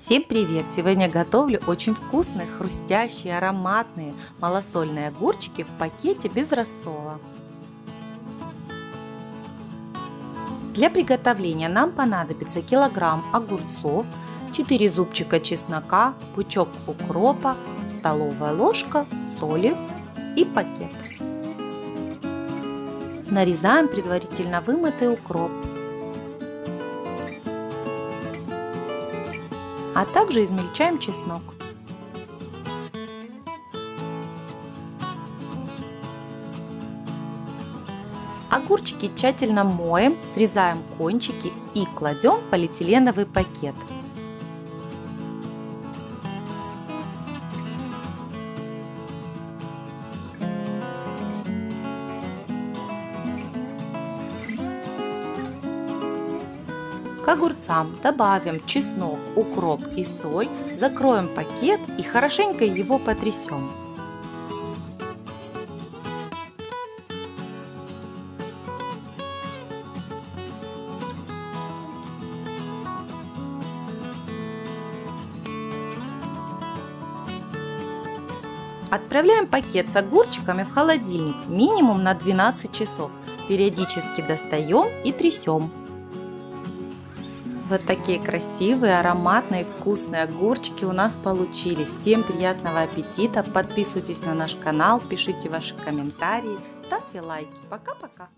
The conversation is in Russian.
Всем привет! Сегодня готовлю очень вкусные, хрустящие, ароматные малосольные огурчики в пакете без рассола. Для приготовления нам понадобится килограмм огурцов, 4 зубчика чеснока, пучок укропа, столовая ложка соли и пакет. Нарезаем предварительно вымытый укроп. А также измельчаем чеснок. Огурчики тщательно моем, срезаем кончики и кладем в полиэтиленовый пакет. Огурцам добавим чеснок, укроп и соль, закроем пакет и хорошенько его потрясем. Отправляем пакет с огурчиками в холодильник минимум на 12 часов. Периодически достаем и трясем. Вот такие красивые, ароматные, вкусные огурчики у нас получились. Всем приятного аппетита! Подписывайтесь на наш канал, пишите ваши комментарии, ставьте лайки. Пока-пока!